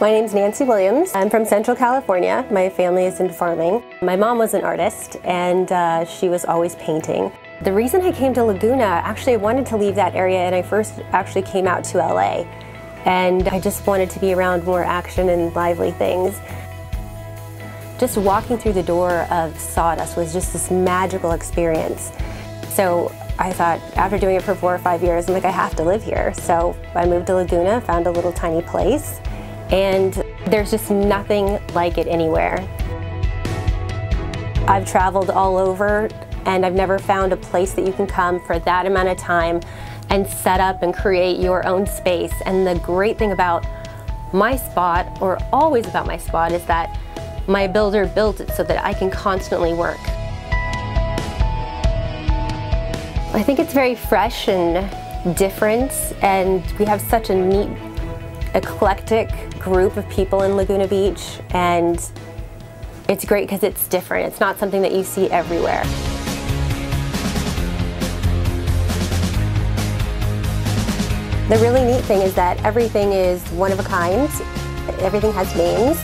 My name's Nansea Williams. I'm from Central California. My family is into farming. My mom was an artist and uh, she was always painting. The reason I came to Laguna, actually I wanted to leave that area and I first actually came out to LA. And I just wanted to be around more action and lively things. Just walking through the door of Sawdust was just this magical experience. So I thought after doing it for four or five years, I'm like, I have to live here. So I moved to Laguna, found a little tiny place and there's just nothing like it anywhere. I've traveled all over and I've never found a place that you can come for that amount of time and set up and create your own space. And the great thing about my spot, or always about my spot, is that my builder built it so that I can constantly work. I think it's very fresh and different and we have such a neat eclectic group of people in Laguna Beach and it's great because it's different. It's not something that you see everywhere. The really neat thing is that everything is one of a kind. Everything has names.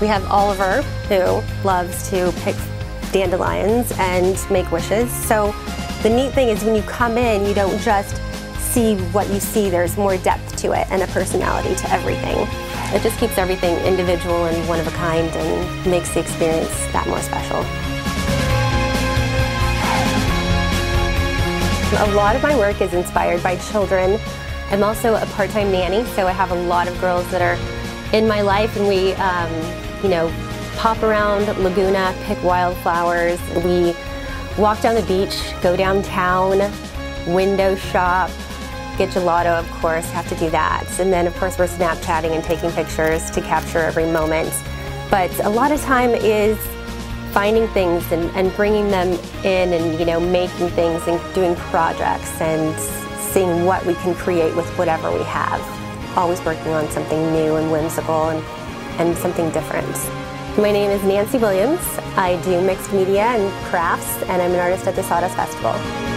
We have Oliver, who loves to pick dandelions and make wishes. So the neat thing is when you come in, you don't just see what you see, there's more depth to it and a personality to everything. It just keeps everything individual and one of a kind and makes the experience that more special. A lot of my work is inspired by children. I'm also a part-time nanny, so I have a lot of girls that are in my life and we, um, you know, pop around Laguna, pick wildflowers. We walk down the beach, go downtown, window shop, Get gelato, of course, have to do that. And then, of course, we're Snapchatting and taking pictures to capture every moment. But a lot of time is finding things and, and bringing them in and, you know, making things and doing projects and seeing what we can create with whatever we have. Always working on something new and whimsical and, and something different. My name is Nansea Williams. I do mixed media and crafts, and I'm an artist at the Sawdust Festival.